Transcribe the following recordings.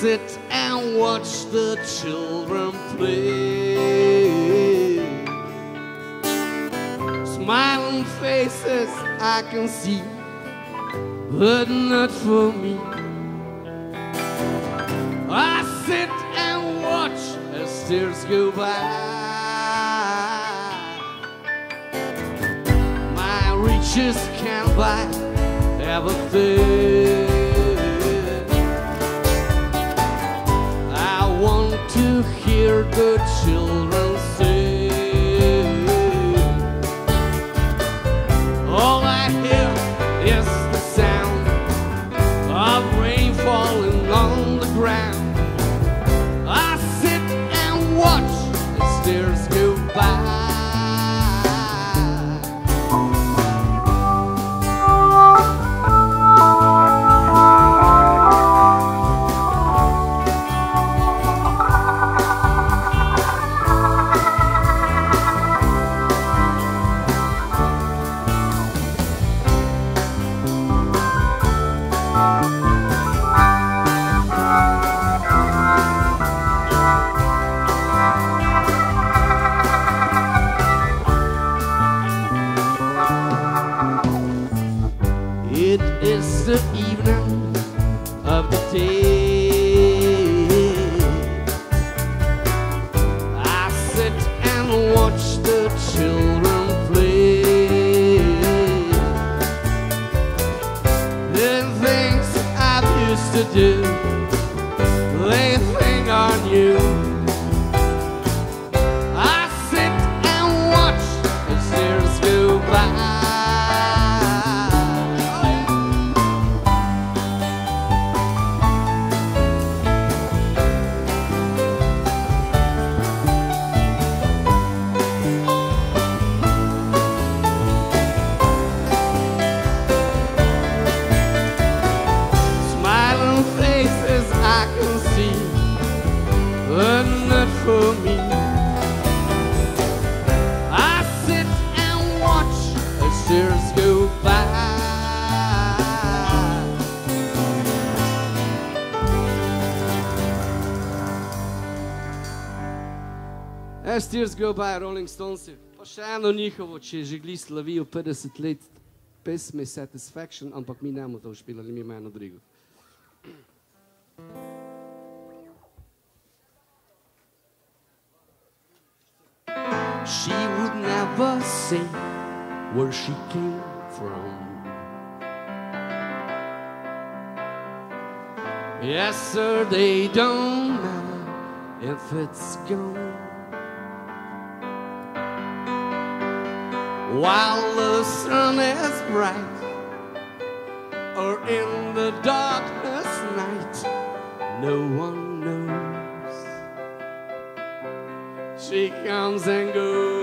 sit and watch the children play. Smiling faces I can see, but not for me. I sit and watch as tears go by. My riches can't buy everything. Hear the children As years go by, Rolling Stones, pa še eno njihovo, če že gli slavijo 50 let pesmi Satisfaction, ampak mi ne bomo to špilali, mi imamo eno drugo. She would never say where she came from. Yesterday don't matter if it's gone. While the sun is bright, or in the darkness night, no one knows. She comes and goes.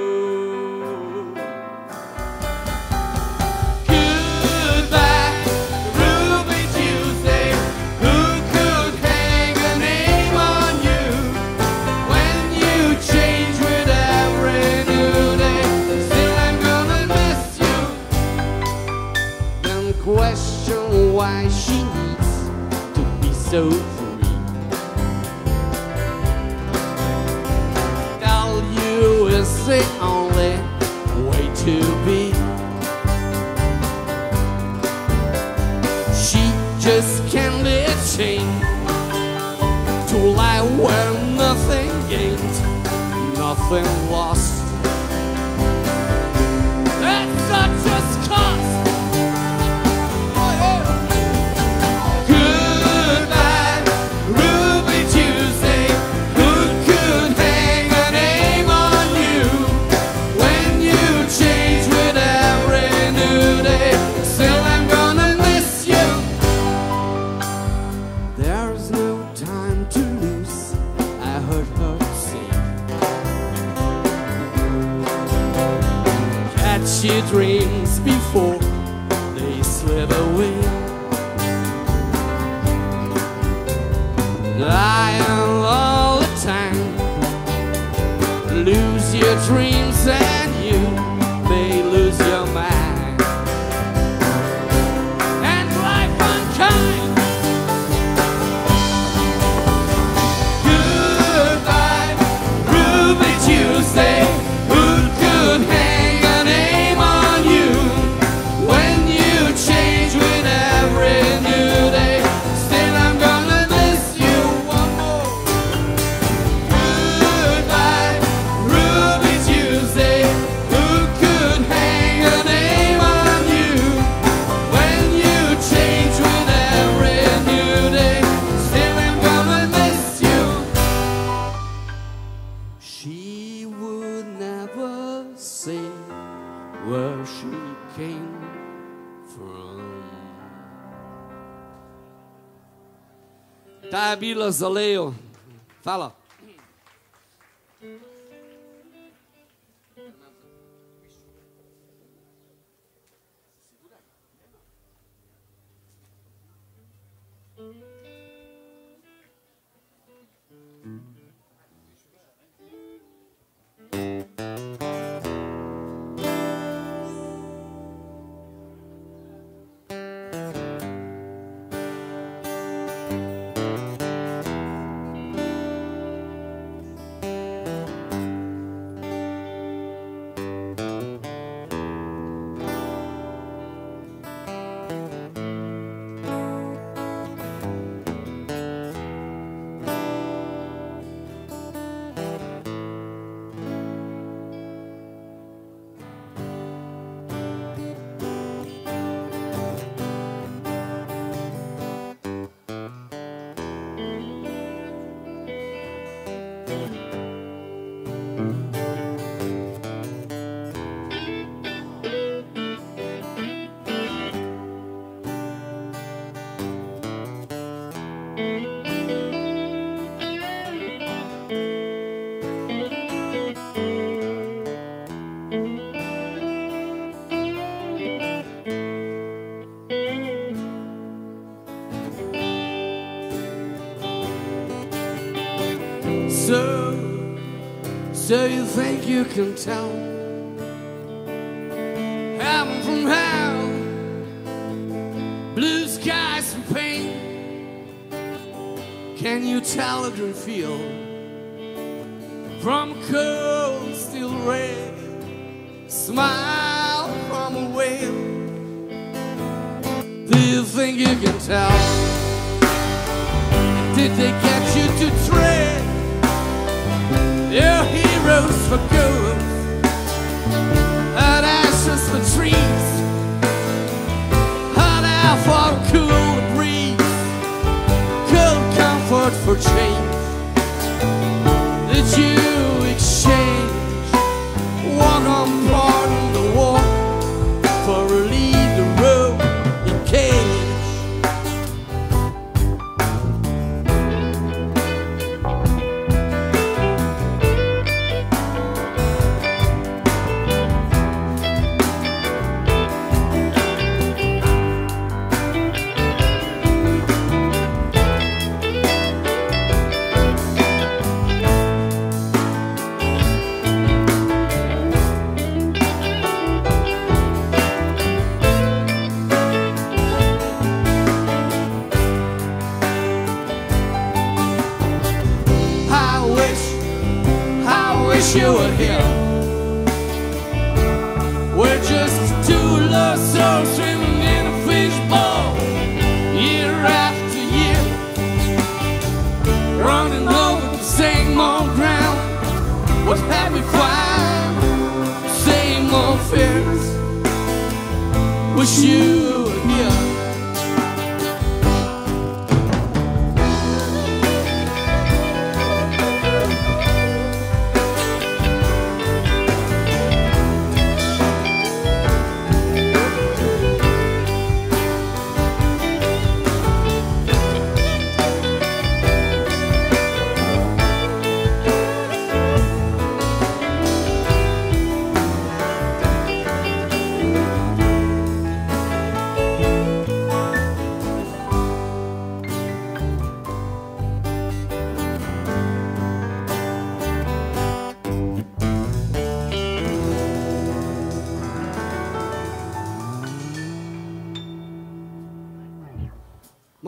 So free. Tell is the only way to be. She just can't be chained to lie where nothing gained, nothing lost. dream. So, so you think you can tell heaven from hell, blue skies from pain? Can you tell a dream feel from cold steel rain? Smile from a whale. Do you think you can tell? Did they get you to? Your heroes for good. And ashes for trees, hot air for a cool breeze, cold comfort for change.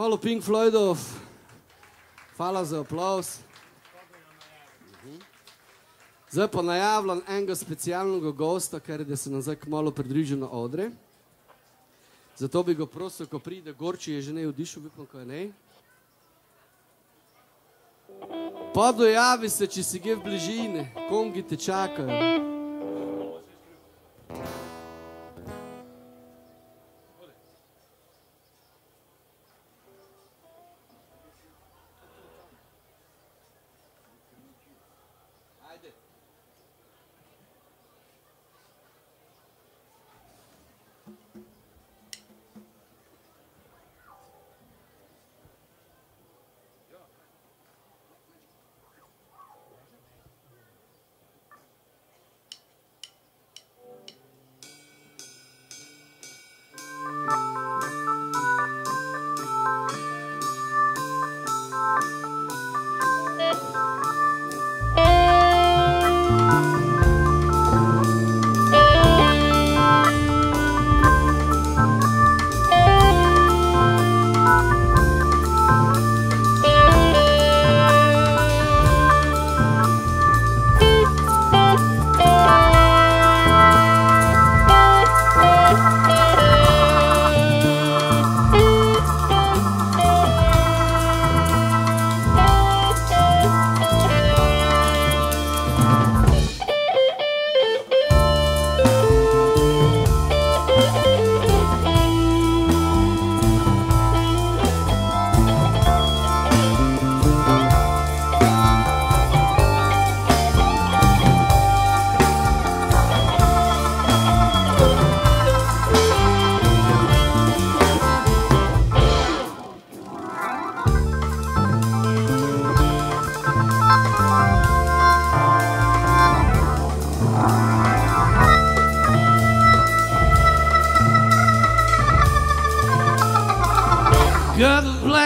Malo Pink Floydov, hvala za aplaus. Zdaj pa najavljam enega specialnega gosta, ker je, se nam zdaj malo pridružil na odre. Zato bi ga prosil, ko pride Gorči, je že ne odišel, upam, ko je ne. Pa dojavi se, če si gre v bližini, kongi te čakajo.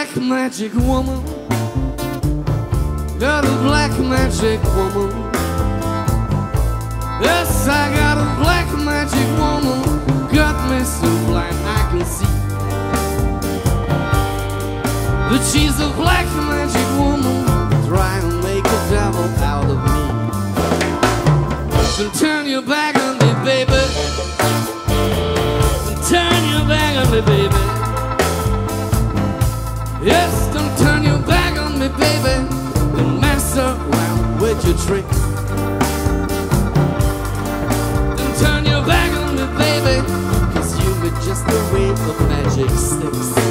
Black magic woman. Got a black magic woman. Yes, I got a black magic woman. Got me so blind I can see. But she's a black magic woman. Trying to make a devil out of me. So turn your back on me, baby. Baby. Don't mess around with your tricks. Don't turn your back on me, baby. Cause you were just a wave of magic sticks.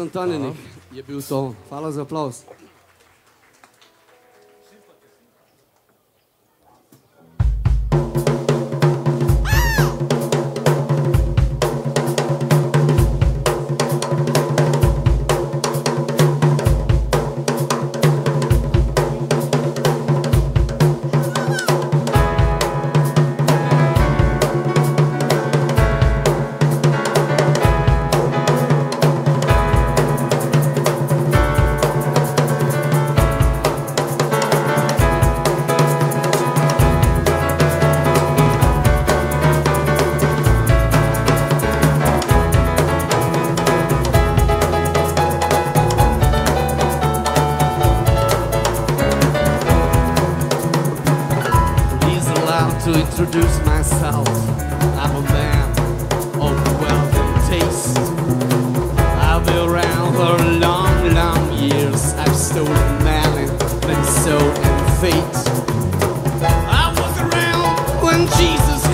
Santanenik tá. je bil to. Hvala za aplaus.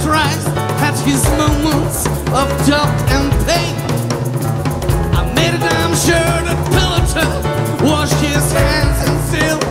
surprised at his moments of doubt and pain. I made a damn sure that Peloton washed his hands and still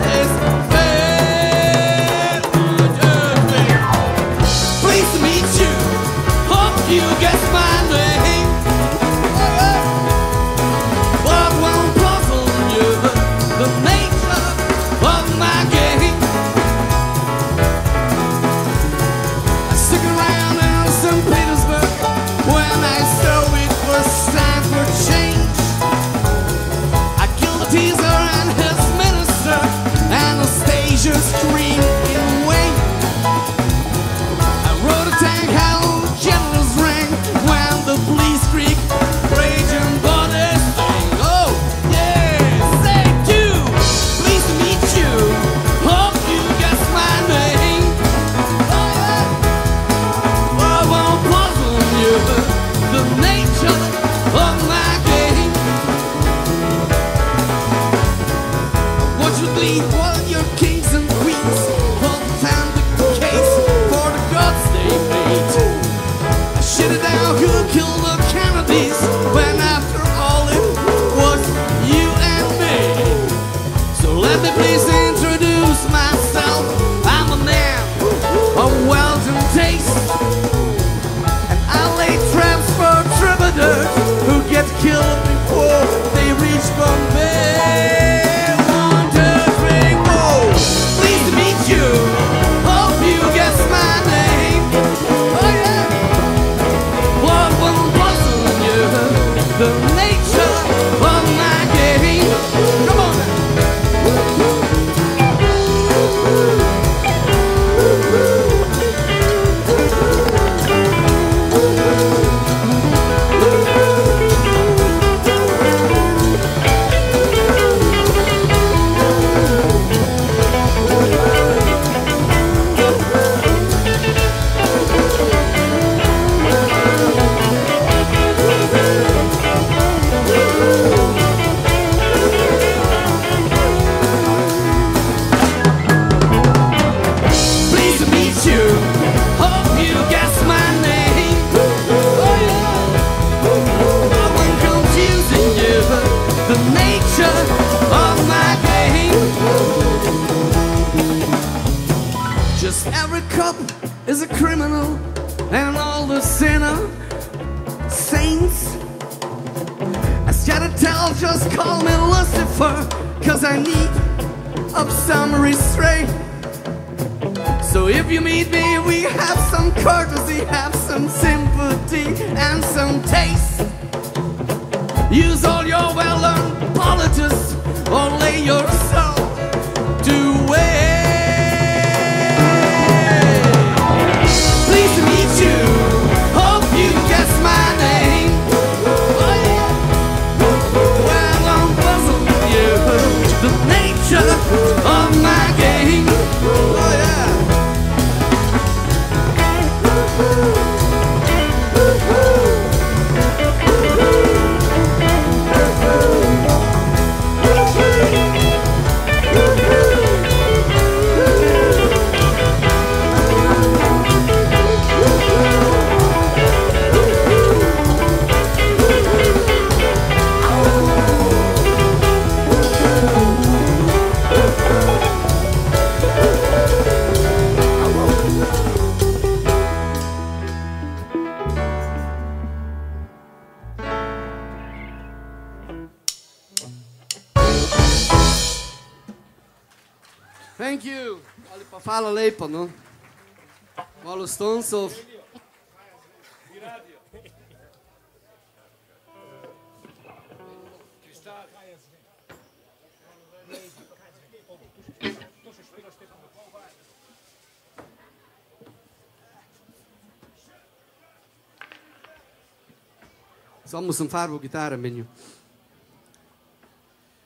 Samo sem farbo gitare menil.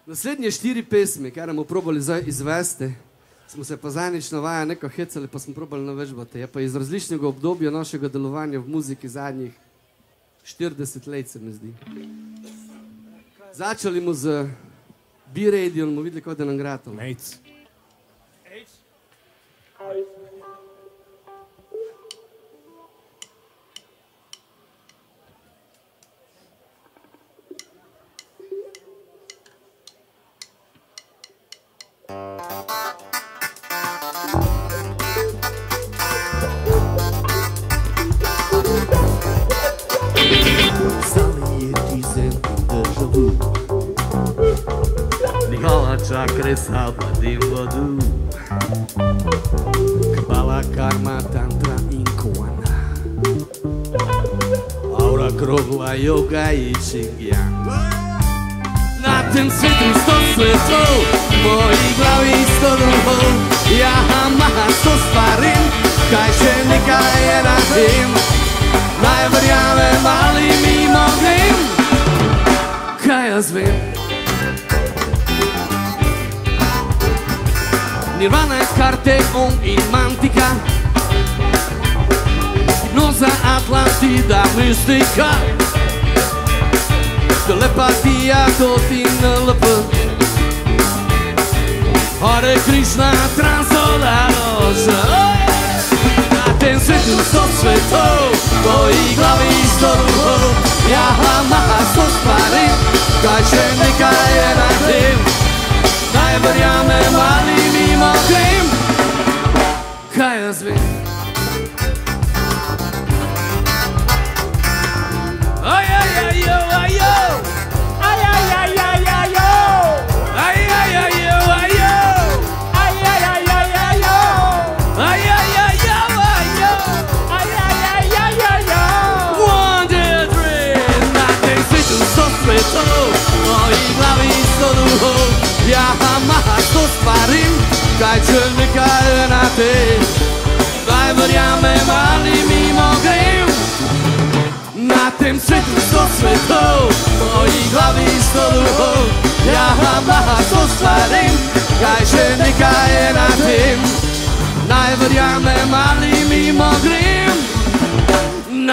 Naslednje štiri pesmi, kar bomo probali izvesti, smo se pa zadnjič navaja neko hecali, pa smo probali navežbati. Je pa iz različnega obdobja našega delovanja v muziki zadnjih 40 let, se mi zdi. Začeli smo z B-radio, bomo videli, kako da nam gre to. Mates.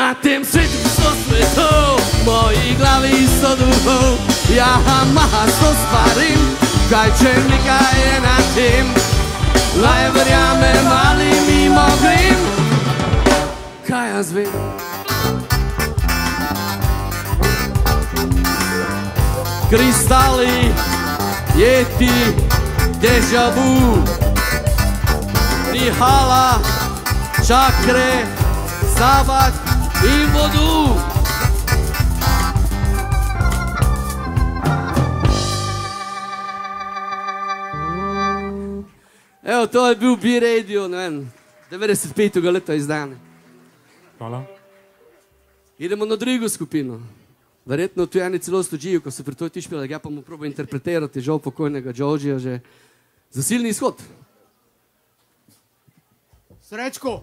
na tým všetkým so svetou. Moji glavy so duchou Ja Hamaha so sparím Kaj je na tým Laje verjame mali mimo grim Kaj jaz vem jeti, deja vu. Nihala, čakre, sabak in vodu. Evo, to je bil B-Radio, ne vem, 95. leta izdan. Hvala. Idemo na drugo skupino. Verjetno tu eni celo stožijo, ko so pri toj tišpili, ja pa mu probo interpretirati žal pokojnega Georgija že zasilni izhod. Srečko!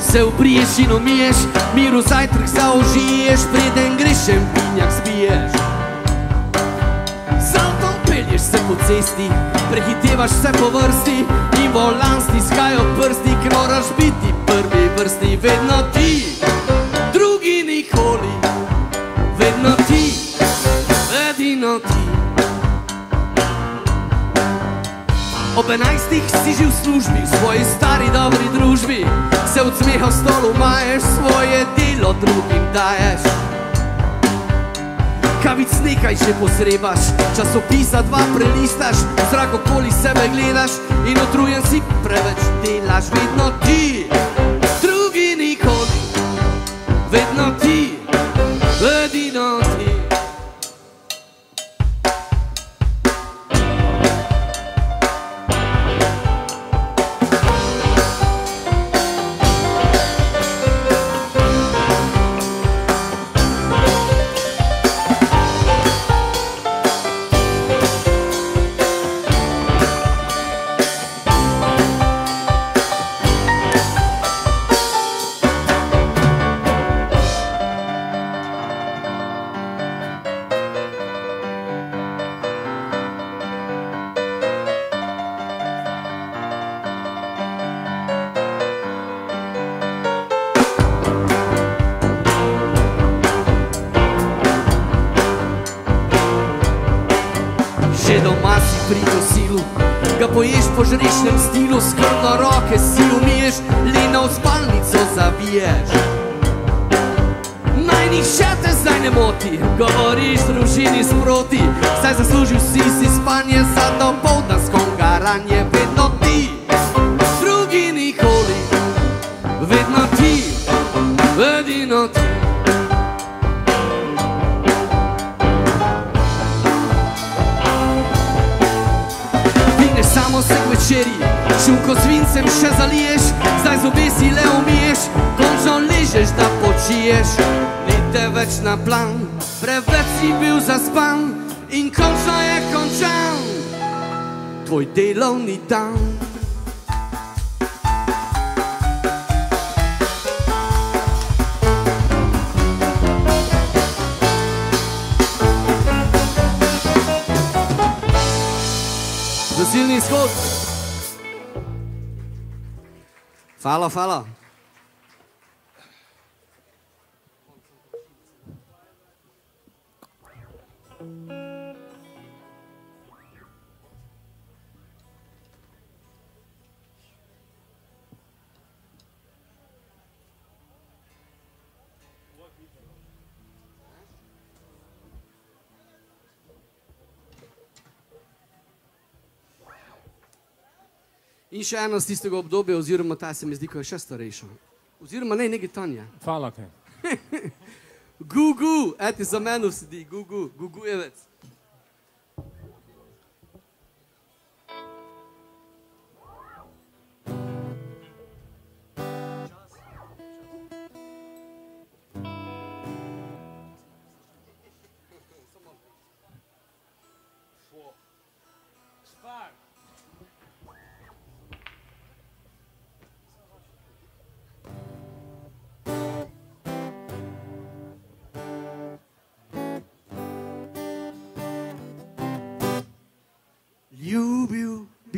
se upriješ in umiješ, miru zajtrk zaužiješ, preden greš in pinjak spiješ. Z avtom pelješ se po cesti, prehitevaš vse po vrsti in volan stiskajo prsti, ker moraš biti prvi vrsti, vedno ti, drugi nikoli, vedno ti, edino ti. Ob enajstih si že v službi, v svoji stari dobri družbi, se od smeha v stolu maješ, svoje delo drugim daješ. Kavic nekaj že posrebaš, časopisa dva prelistaš, zrak okoli sebe gledaš in utrujen si preveč delaš, vedno ti, drugi nikoli, vedno ti, In še eno z tistega obdobja, oziroma ta se mi zdi, ko je še starejša. Oziroma ne, nekaj Tanja. Hvala. Gugu, eti za menom sedi, gugu, gugujevec.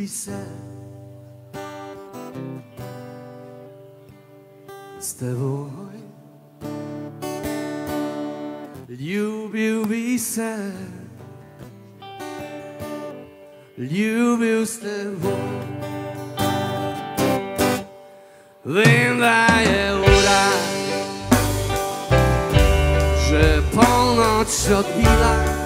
sen z teboj. Lubił mi sen, lubił z tebą. Wydaje ura, że ponoć odbila.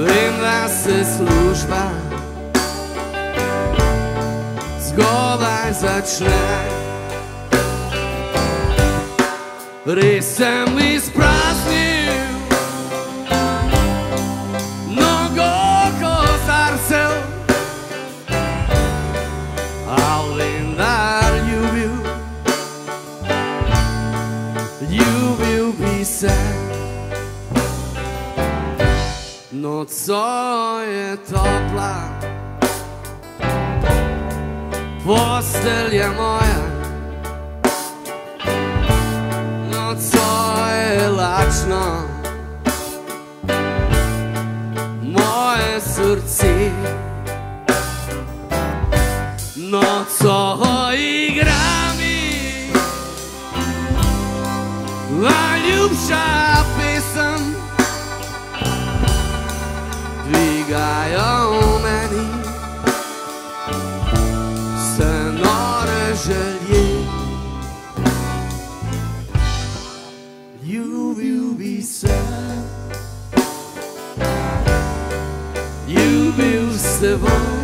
Vem, da se služba zgodaj začne. Res sem izpraznil nocoj je topla, postelja moja, nocoj je lačno, moje srce, nocoj igra mi, a ljubša Wyoming Sonora Joliet You will be sad You will survive.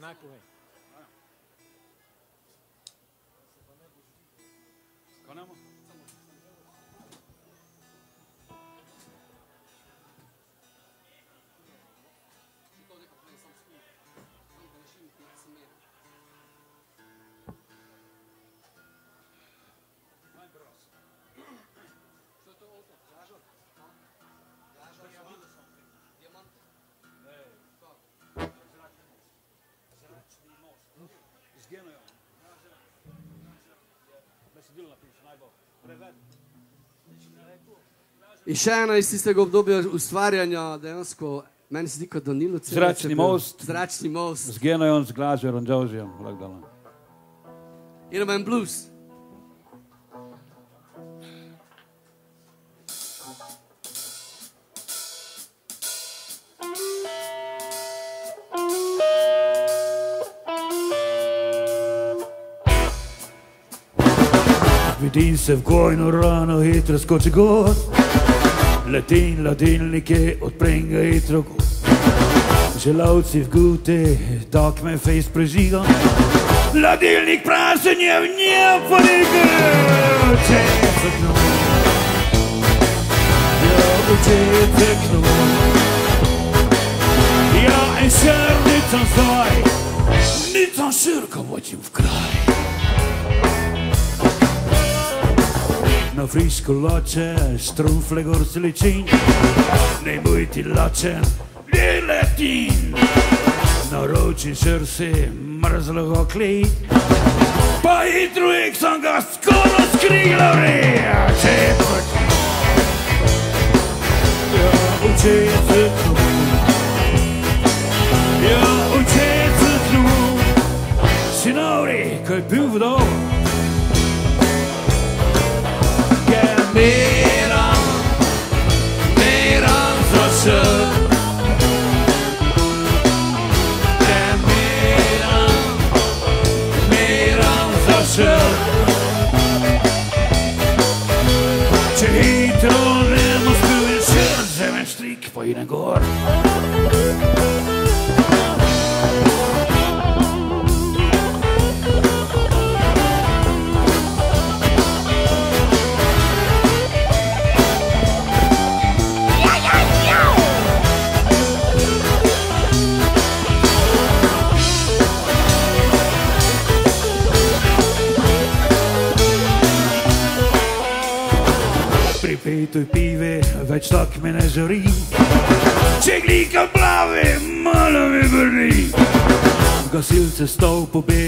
Not Glenn. I še ena iz tistega obdobja ustvarjanja, dejansko, meni se zdi kot Danilo Cvetič. Zračni most. Zračni most. Z Genojem, z Glazerom, Jozijem. In I'm blues. Vidim se v gojno rano, hitro skoči gor. Letim ladilnike, odprem ga hitro gor. Želavci v gute, tak me fejs prežiga. Ladilnik prazen je v njem, pa ne gre. Očetek no. Ja, očetek no. Ja, en šer, nisem zdaj. Nisem širko vodim v kraj. Na frisko loče, strunfle gor se ličin, ne boj ti lačen, ne letin. Na roči srce, mrzlo ga klej, pa hitro ik sem ga skoro skrila vreja, če proti. Ja, očetek no. Ja, očetek no. Sinori, ko je bil vdov, Miram, miram zašel. Ne miram, miram zašel. Če hitro ne boš bil, je še zemlja. se stolpu během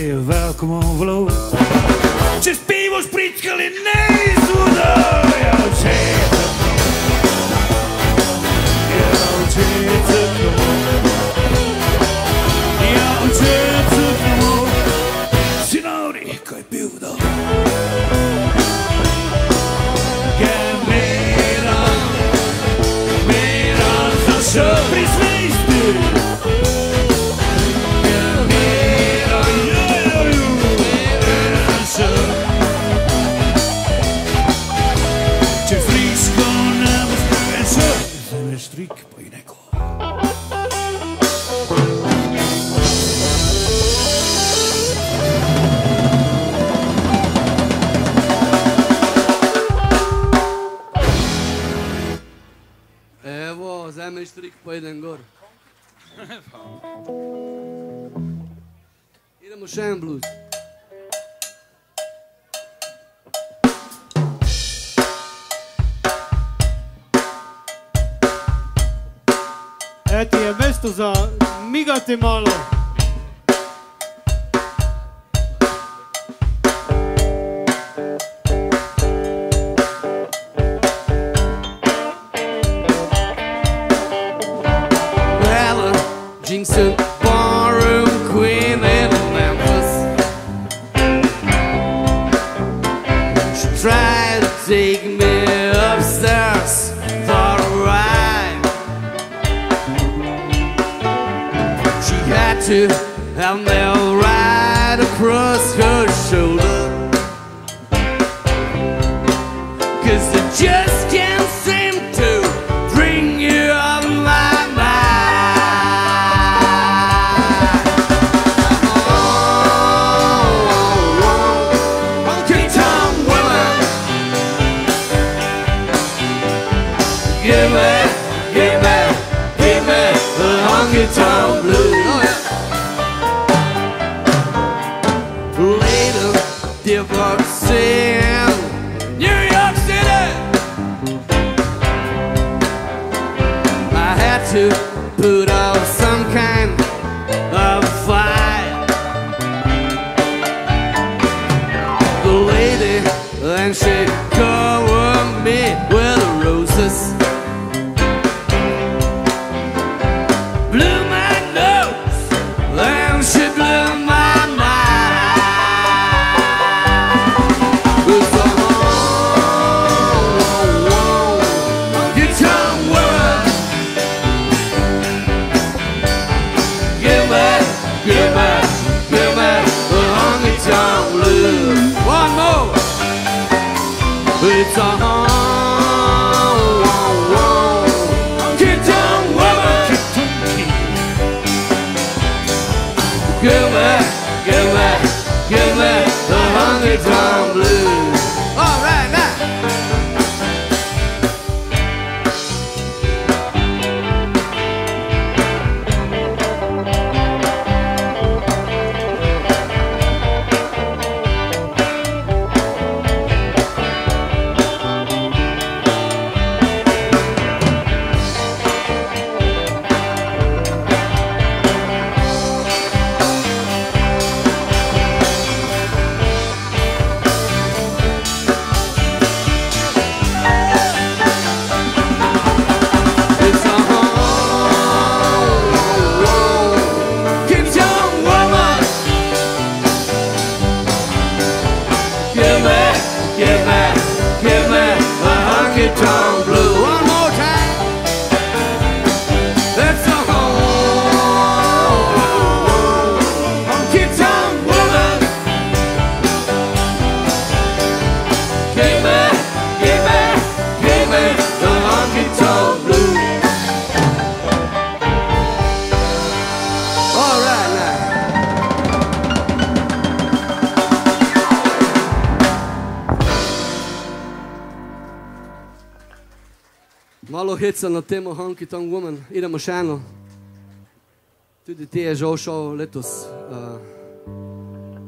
pohecali na temo Honky Tonk Woman, idemo še eno. Tudi ti je žal šel letos, uh,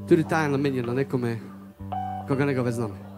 tudi ta je namenjena nekome, koga ne ga veznamo.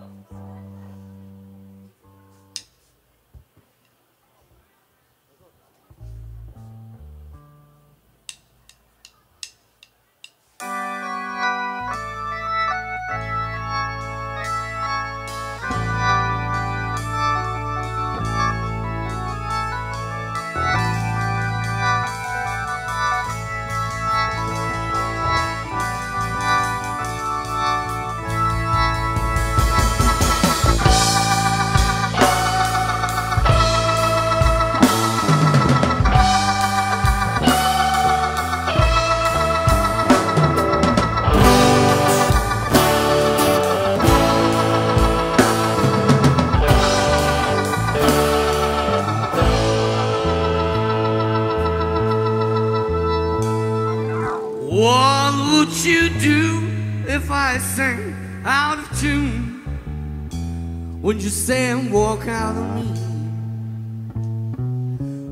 say and walk out of me.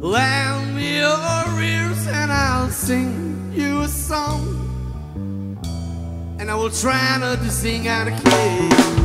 Lend me your ears and I'll sing you a song. And I will try not to sing out of key.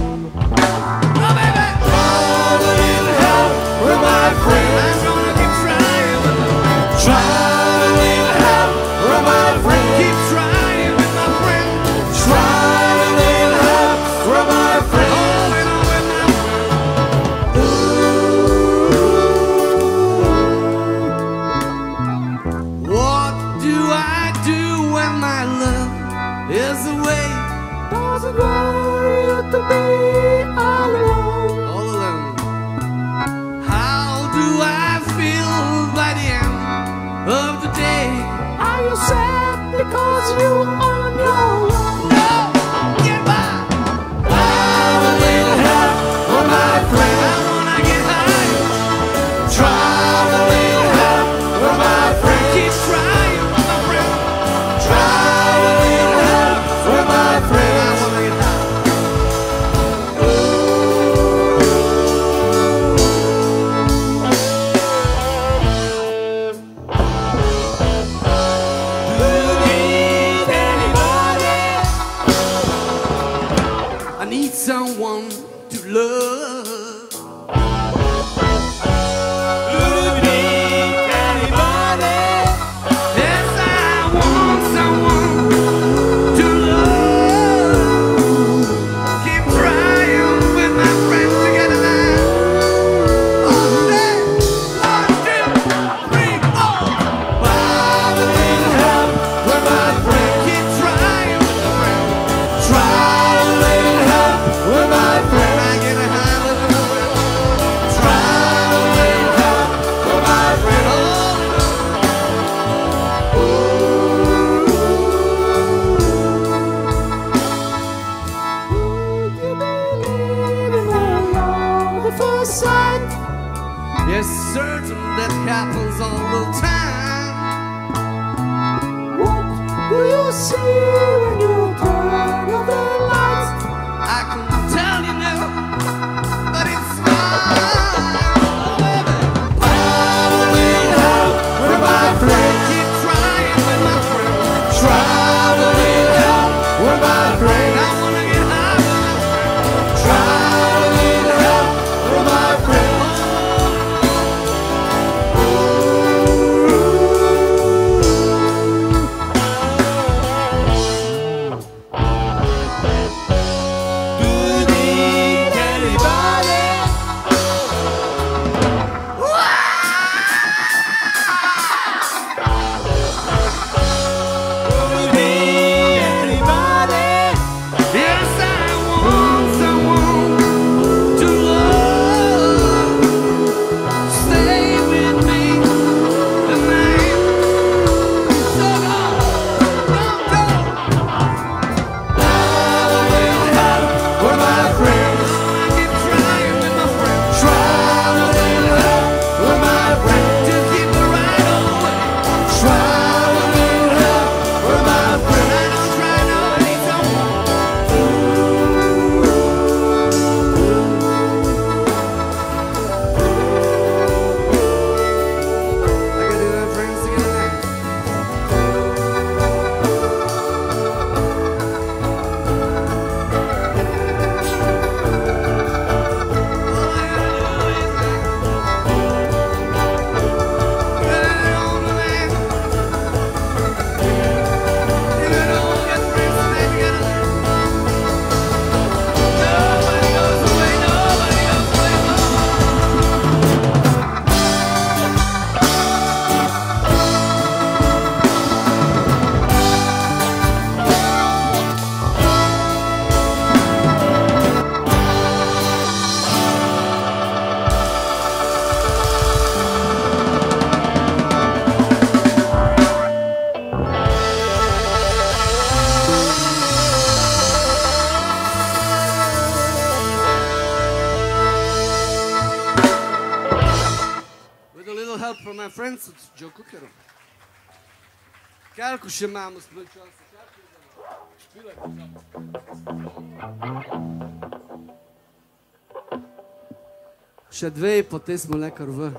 oh. Kako je? Koliko še imamo sploh časa? Špilaj samo. Še dve, potem smo le kar v.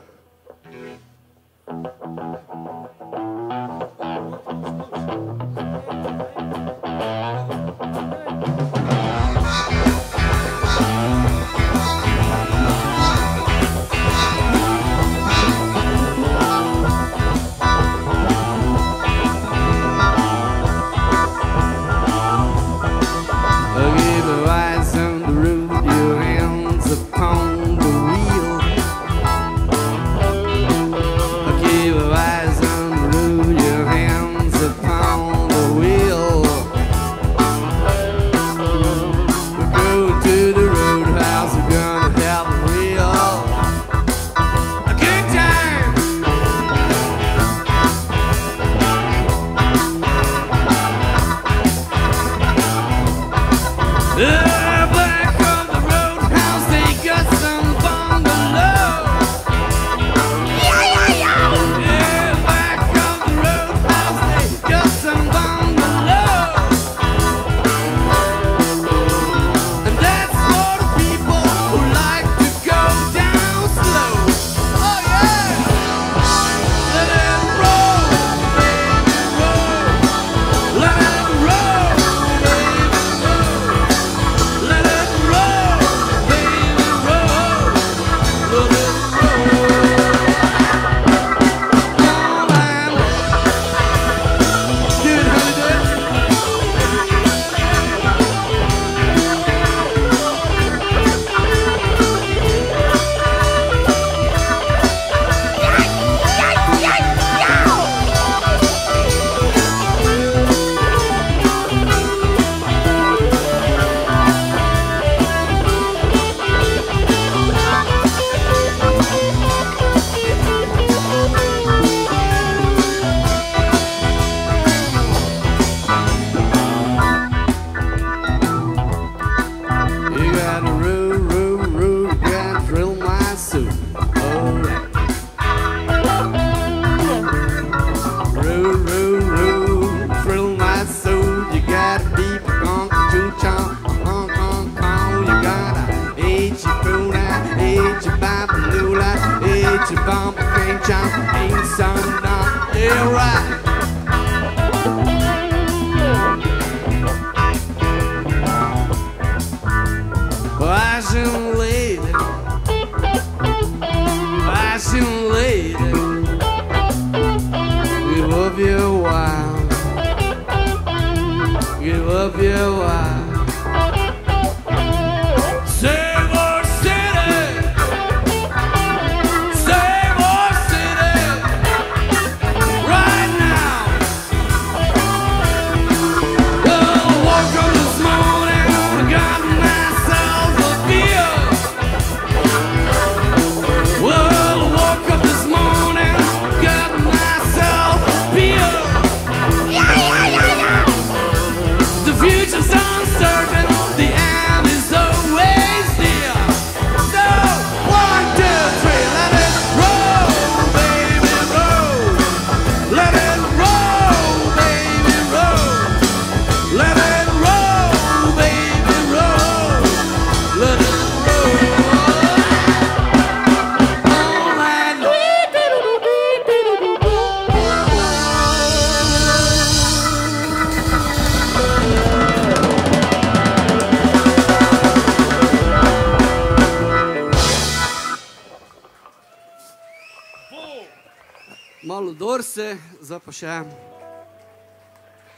på skjerm.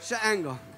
Ikke engang.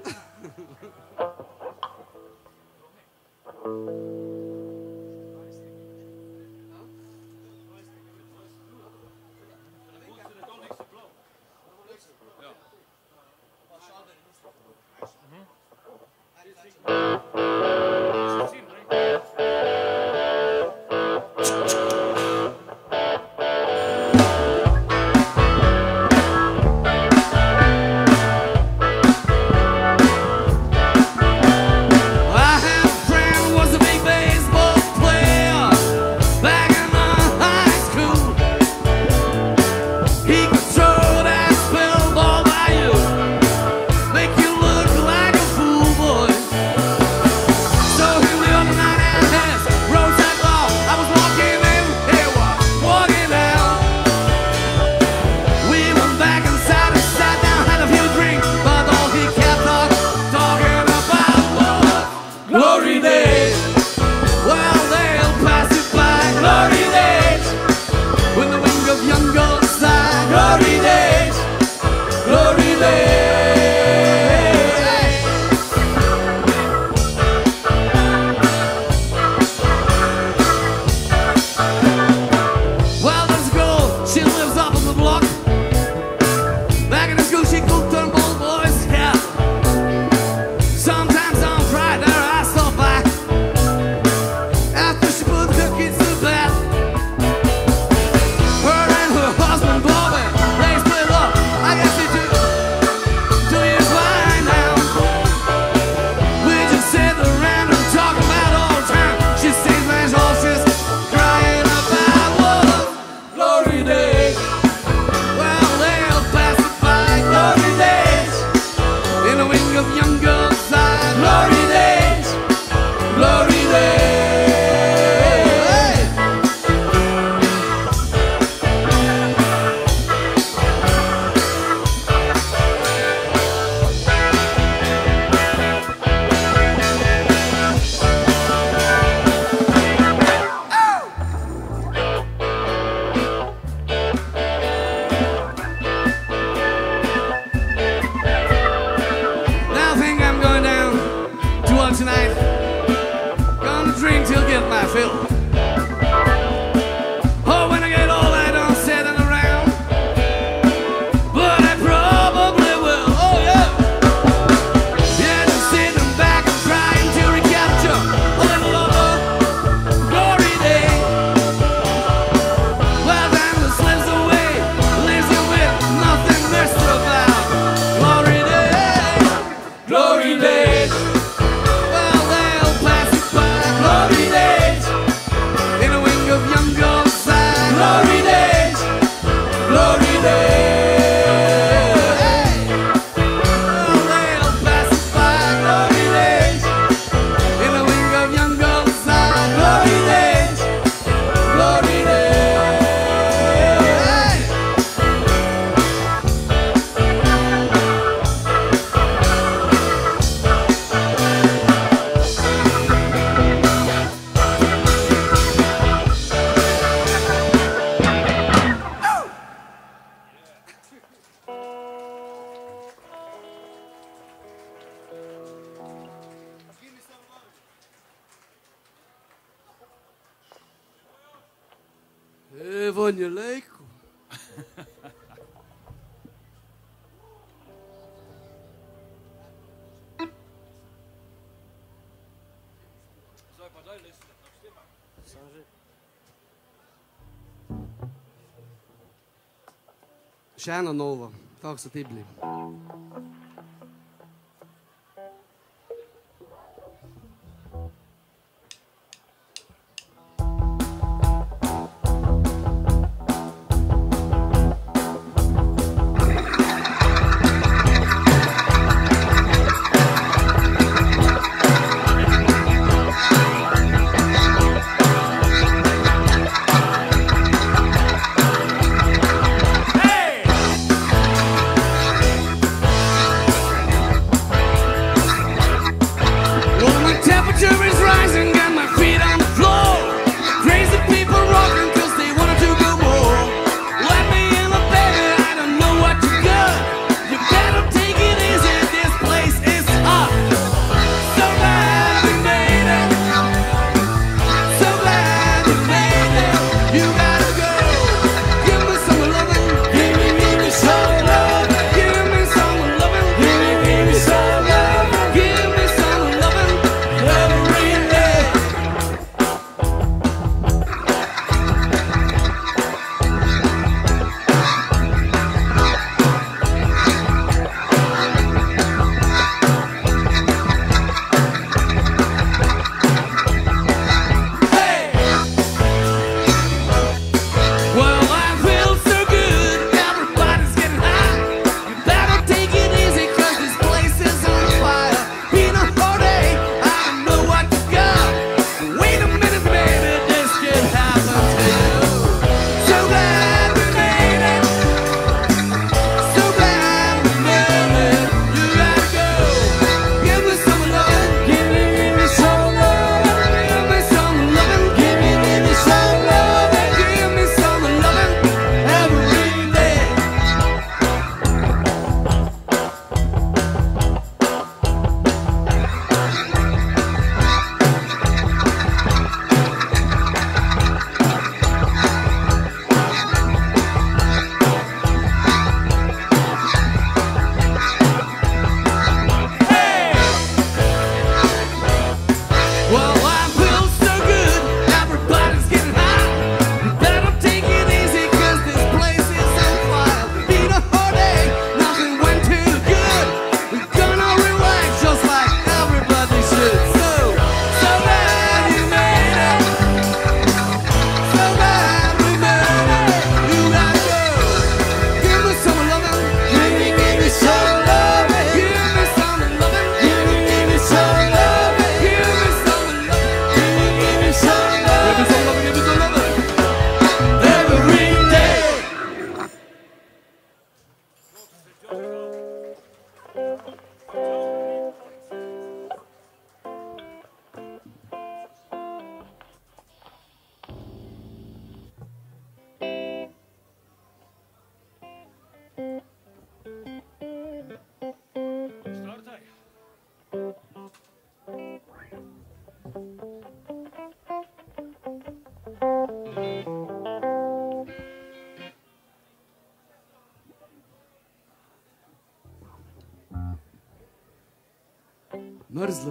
Е, Ванилейко. Шана нова, како са ти били?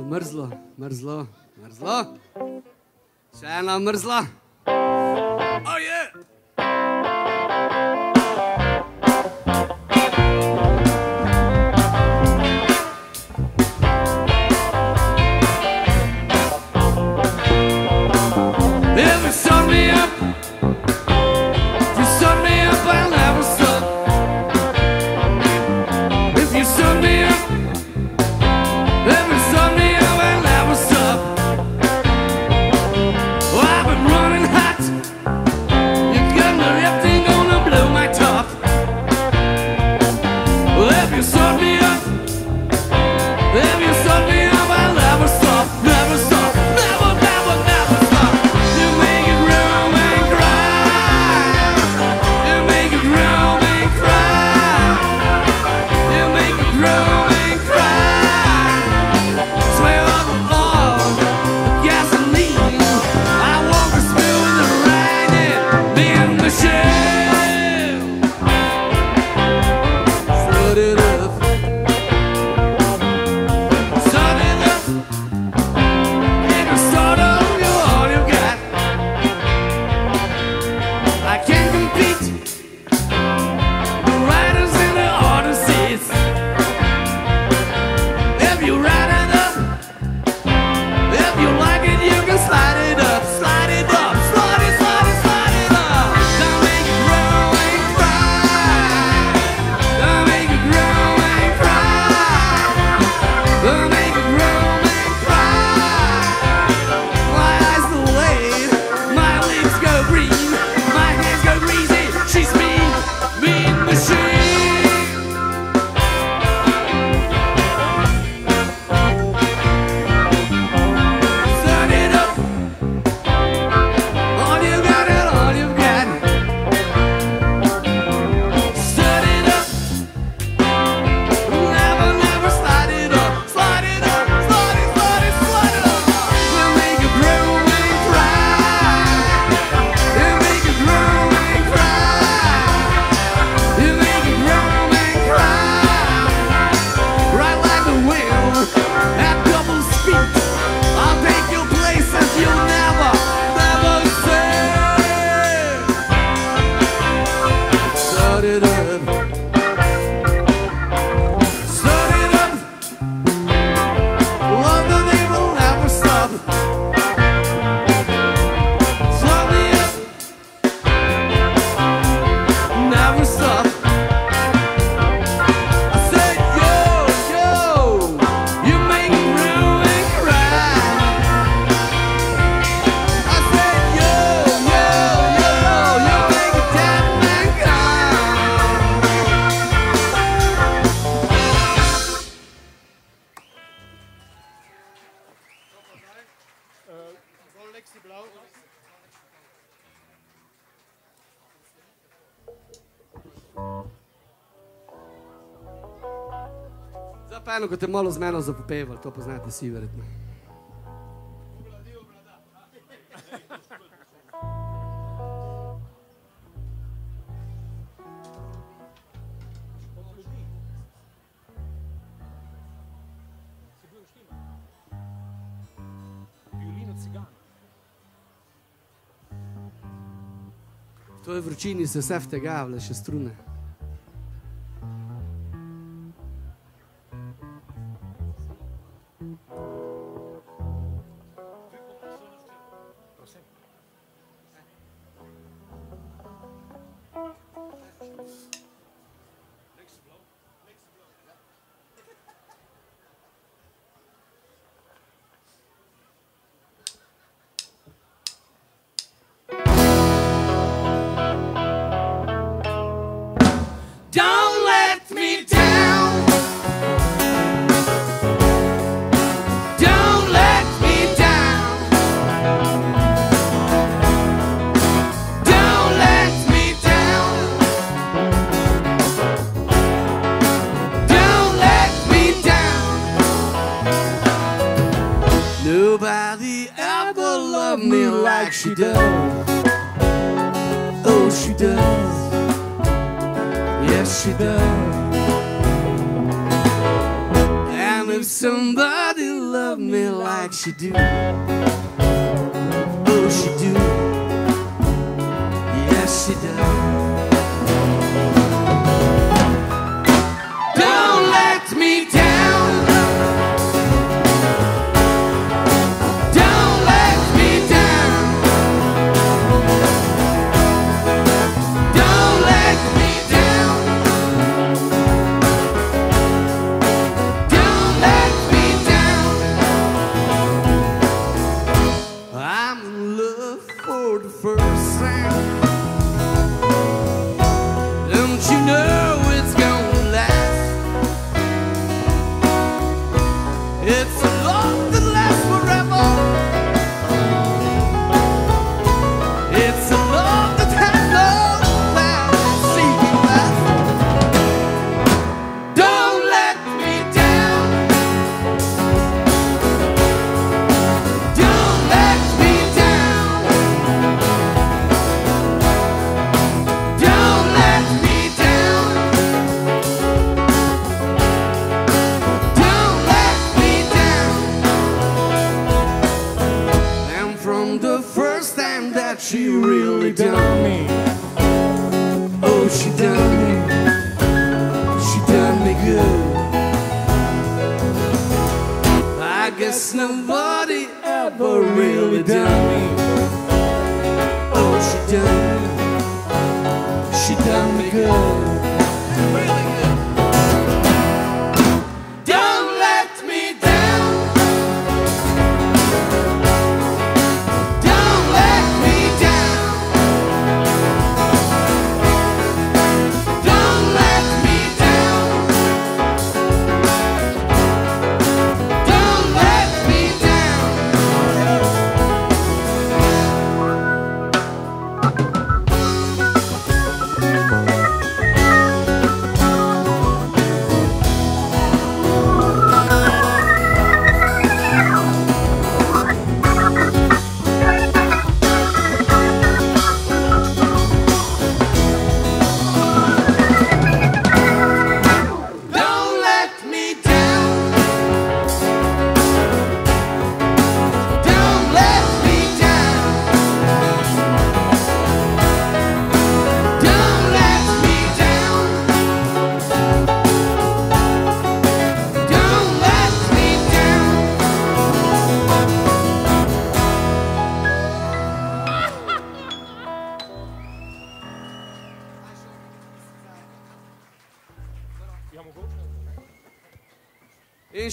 mrzlo, mrzlo, mrzlo, mrzlo. Še ena mrzla. Oh, yeah! pa eno, ko te malo z meno zapopeval, to poznate vsi verjetno. V toj vročini se vse vtega, vle še strune.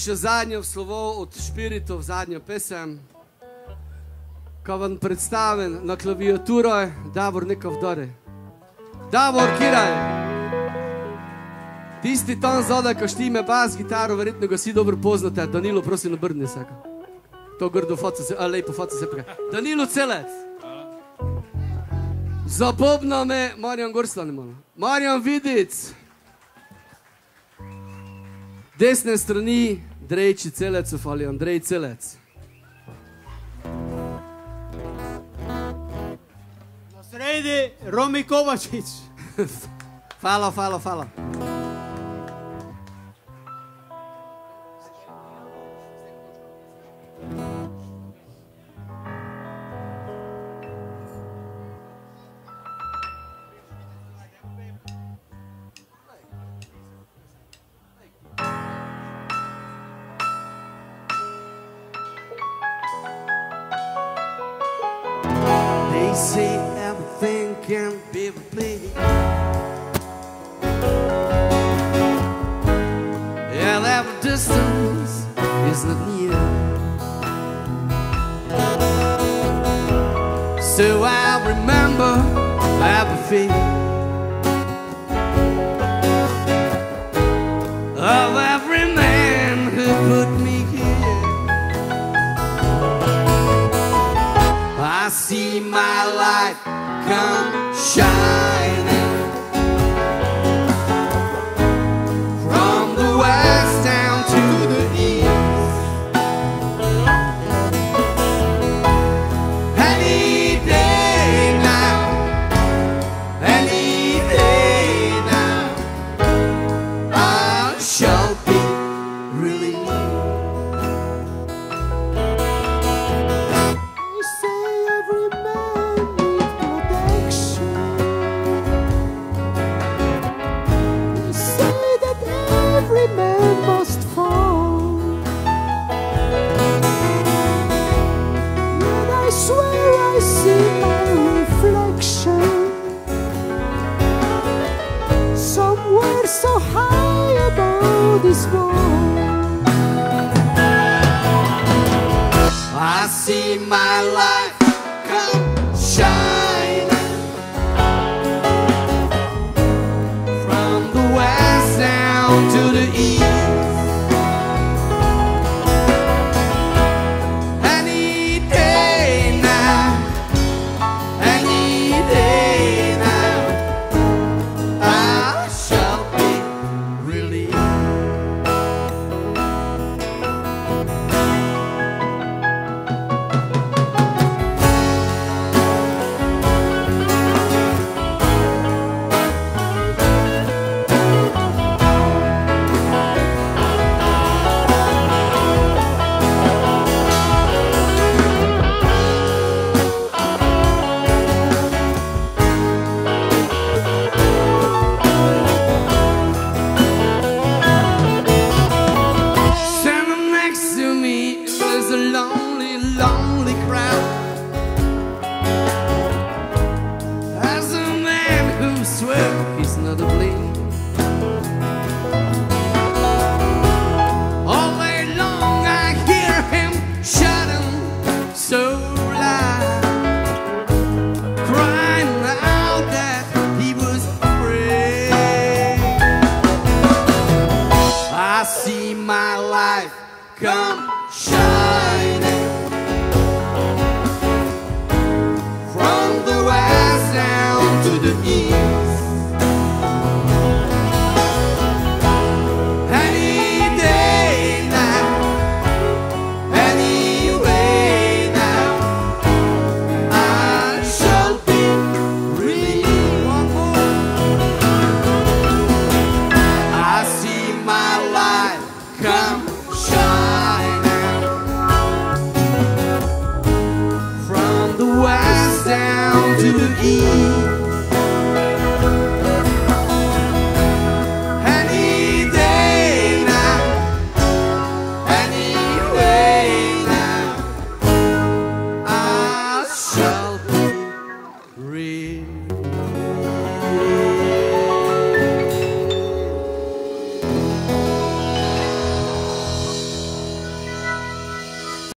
še zadnjo slovo od Špiritov, zadnjo pesem, ko vam predstavim na klaviaturo, Davor Nekov Dore. Davor, kiraj! Tisti ton zadaj, ko štime bas, gitaro, verjetno ga vsi dobro poznate. Danilo, prosim, obrni se. To grdo foto se, a lepo foto se pre. Danilo Celec. Zabobna me Marjan Gorslan malo. Marjan Vidic. Desne strani Drejči Celecov ali Andrej Celec. Na sredi Romi Kovačić. fala, fala, fala.